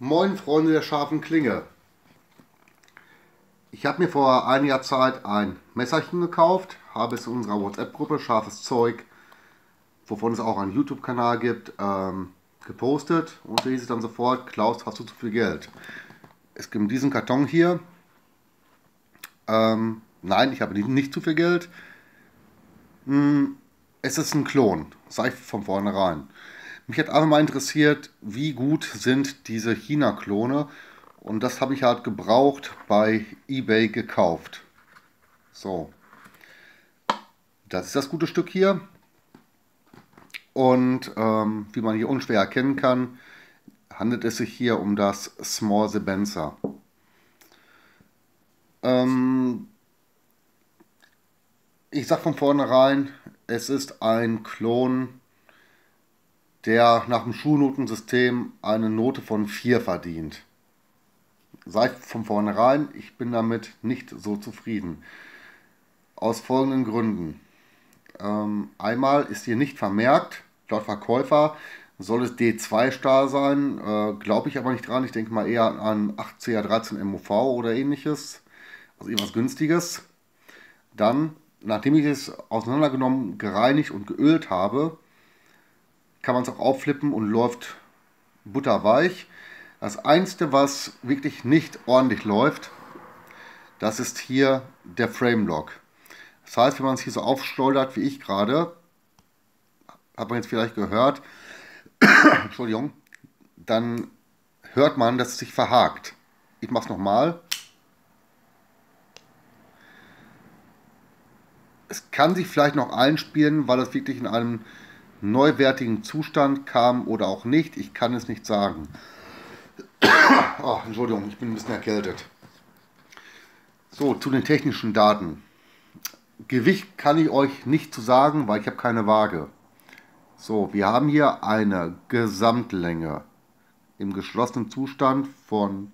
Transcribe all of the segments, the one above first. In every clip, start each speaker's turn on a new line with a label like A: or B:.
A: Moin Freunde der scharfen Klinge. Ich habe mir vor einiger Zeit ein Messerchen gekauft, habe es in unserer WhatsApp-Gruppe Scharfes Zeug, wovon es auch einen YouTube-Kanal gibt, ähm, gepostet und hieß es dann sofort, Klaus, hast du zu viel Geld? Es gibt diesen Karton hier. Ähm, nein, ich habe nicht, nicht zu viel Geld. Hm, es ist ein Klon, sage ich von vornherein. Mich hat einfach mal interessiert, wie gut sind diese China-Klone. Und das habe ich halt gebraucht bei eBay gekauft. So. Das ist das gute Stück hier. Und ähm, wie man hier unschwer erkennen kann, handelt es sich hier um das Small Sebenza. Ähm, ich sage von vornherein, es ist ein Klon der nach dem Schulnotensystem eine Note von 4 verdient. Sei von vornherein, ich bin damit nicht so zufrieden. Aus folgenden Gründen. Ähm, einmal ist hier nicht vermerkt, laut Verkäufer soll es D2-Stahl sein, äh, glaube ich aber nicht dran. Ich denke mal eher an 8CA13 MOV oder ähnliches, also irgendwas günstiges. Dann, nachdem ich es auseinandergenommen, gereinigt und geölt habe, kann man es auch aufflippen und läuft butterweich. Das Einzige, was wirklich nicht ordentlich läuft, das ist hier der Frame Lock. Das heißt, wenn man es hier so aufschleudert wie ich gerade, hat man jetzt vielleicht gehört, Entschuldigung, dann hört man, dass es sich verhakt. Ich mache es nochmal. Es kann sich vielleicht noch einspielen, weil es wirklich in einem neuwertigen Zustand kam oder auch nicht. Ich kann es nicht sagen. Oh, Entschuldigung, ich bin ein bisschen erkältet. So, zu den technischen Daten. Gewicht kann ich euch nicht zu sagen, weil ich habe keine Waage. So, wir haben hier eine Gesamtlänge im geschlossenen Zustand von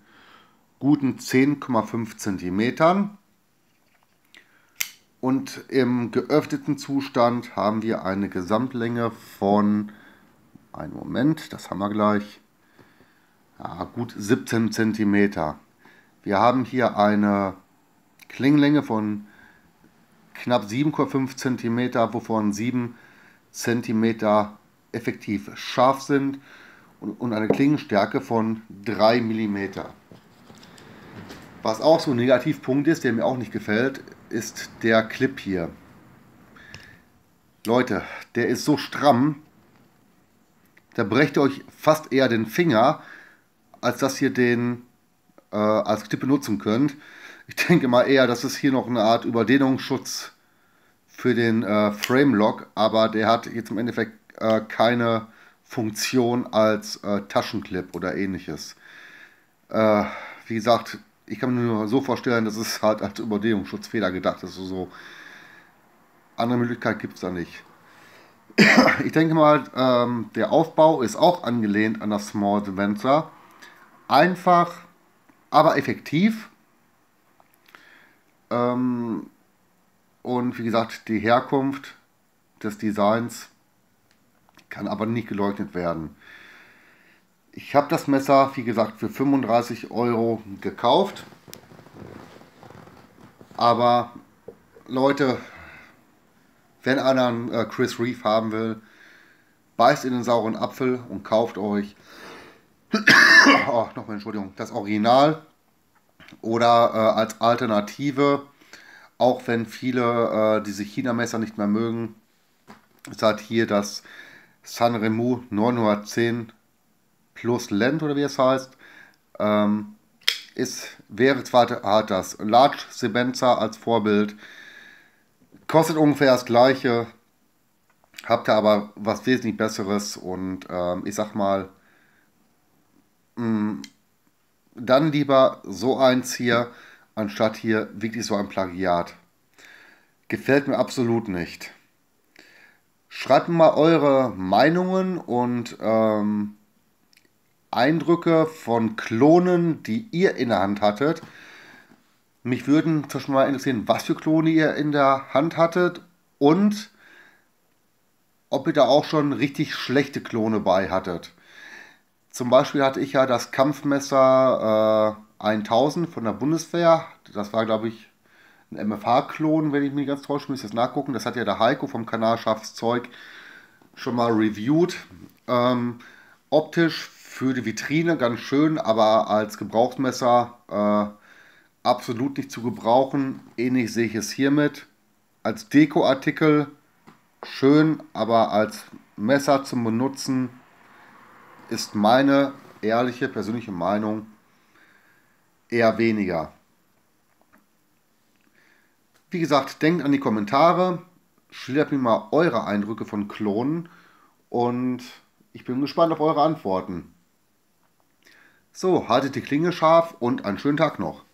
A: guten 10,5 cm. Und im geöffneten Zustand haben wir eine Gesamtlänge von, einen Moment, das haben wir gleich, ja, gut 17 cm. Wir haben hier eine Klingenlänge von knapp 7,5 cm, wovon 7 cm effektiv scharf sind und eine Klingenstärke von 3 mm. Was auch so ein Negativpunkt ist, der mir auch nicht gefällt, ist der Clip hier. Leute, der ist so stramm, da brecht ihr euch fast eher den Finger, als dass ihr den äh, als Clip benutzen könnt. Ich denke mal eher, das ist hier noch eine Art Überdehnungsschutz für den äh, Frame Lock, aber der hat jetzt im Endeffekt äh, keine Funktion als äh, Taschenclip oder ähnliches. Äh, wie gesagt, ich kann mir nur so vorstellen, dass es halt als Überdehnungsschutzfeder gedacht ist. Also so andere Möglichkeit gibt es da nicht. Ich denke mal, ähm, der Aufbau ist auch angelehnt an das Small Adventure. Einfach, aber effektiv. Ähm, und wie gesagt, die Herkunft des Designs kann aber nicht geleugnet werden. Ich habe das Messer, wie gesagt, für 35 Euro gekauft. Aber Leute, wenn einer einen äh, Chris Reeve haben will, beißt in den sauren Apfel und kauft euch, oh, nochmal Entschuldigung, das Original oder äh, als Alternative, auch wenn viele äh, diese China-Messer nicht mehr mögen, ist halt hier das Sanremo 910 plus Lent oder wie es heißt, ähm, ist, wäre zwar hat das Large Sebenza als Vorbild, kostet ungefähr das gleiche, habt ihr aber was wesentlich besseres und ähm, ich sag mal, mh, mm, dann lieber so eins hier, anstatt hier wirklich so ein Plagiat. Gefällt mir absolut nicht. Schreibt mir mal eure Meinungen und ähm, Eindrücke von Klonen, die ihr in der Hand hattet. Mich würden zum Beispiel mal interessieren, was für Klone ihr in der Hand hattet und ob ihr da auch schon richtig schlechte Klone bei hattet. Zum Beispiel hatte ich ja das Kampfmesser äh, 1000 von der Bundeswehr. Das war, glaube ich, ein MFH-Klon, wenn ich mich ganz täusche, ich das nachgucken. Das hat ja der Heiko vom Kanal Scharfes Zeug schon mal reviewed. Ähm, optisch für die Vitrine ganz schön, aber als Gebrauchsmesser äh, absolut nicht zu gebrauchen. Ähnlich sehe ich es hiermit. Als Dekoartikel schön, aber als Messer zum Benutzen ist meine ehrliche persönliche Meinung eher weniger. Wie gesagt, denkt an die Kommentare, schildert mir mal eure Eindrücke von Klonen und ich bin gespannt auf eure Antworten. So, haltet die Klinge scharf und einen schönen Tag noch.